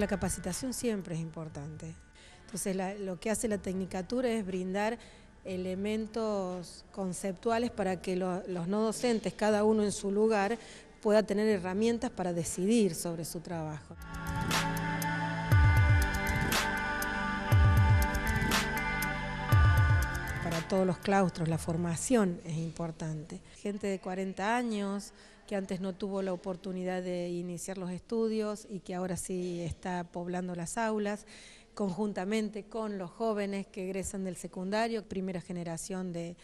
La capacitación siempre es importante. Entonces lo que hace la Tecnicatura es brindar elementos conceptuales para que los no docentes, cada uno en su lugar, pueda tener herramientas para decidir sobre su trabajo. Para todos los claustros la formación es importante. Gente de 40 años que antes no tuvo la oportunidad de iniciar los estudios y que ahora sí está poblando las aulas conjuntamente con los jóvenes que egresan del secundario, primera generación de,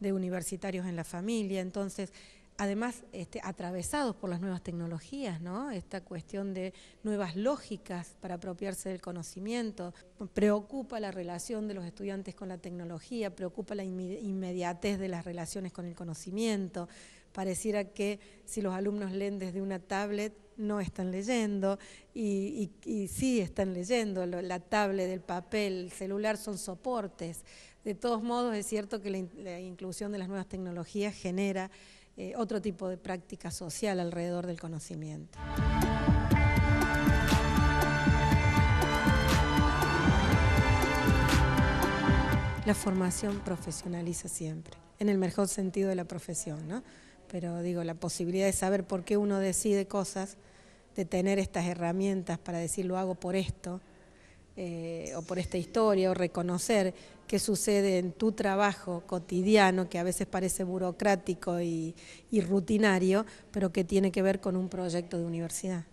universitarios en la familia. Entonces, además este, atravesados por las nuevas tecnologías, ¿no? Esta cuestión de nuevas lógicas para apropiarse del conocimiento, preocupa la relación de los estudiantes con la tecnología, preocupa la inmediatez de las relaciones con el conocimiento, pareciera que si los alumnos leen desde una tablet no están leyendo y, sí están leyendo, la tablet, el papel, el celular son soportes. De todos modos es cierto que la, inclusión de las nuevas tecnologías genera eh, otro tipo de práctica social alrededor del conocimiento. La formación profesionaliza siempre, en el mejor sentido de la profesión, ¿no? Pero digo, la posibilidad de saber por qué uno decide cosas, de tener estas herramientas para decir lo hago por esto, eh, o por esta historia, o reconocer qué sucede en tu trabajo cotidiano, que a veces parece burocrático y, y rutinario, pero que tiene que ver con un proyecto de universidad.